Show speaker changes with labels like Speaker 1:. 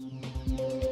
Speaker 1: Música